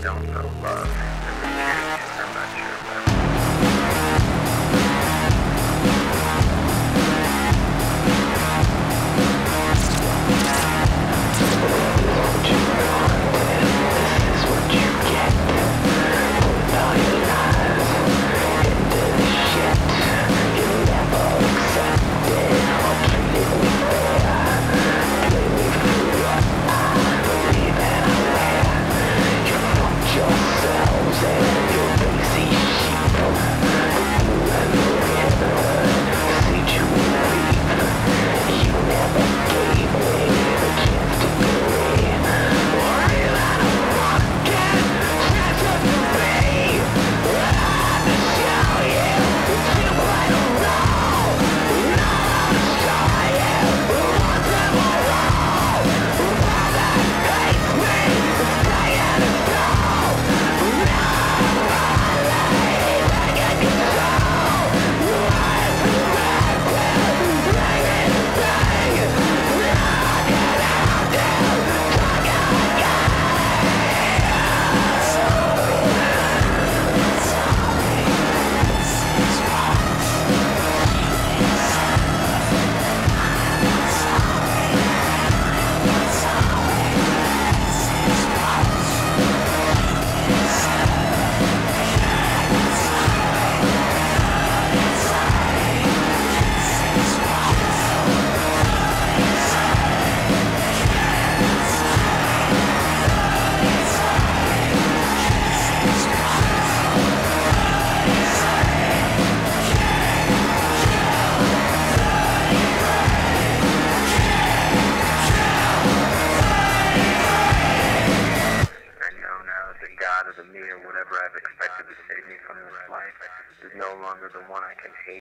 Don't know love. Expected to save me from this life is no longer the one I can hate.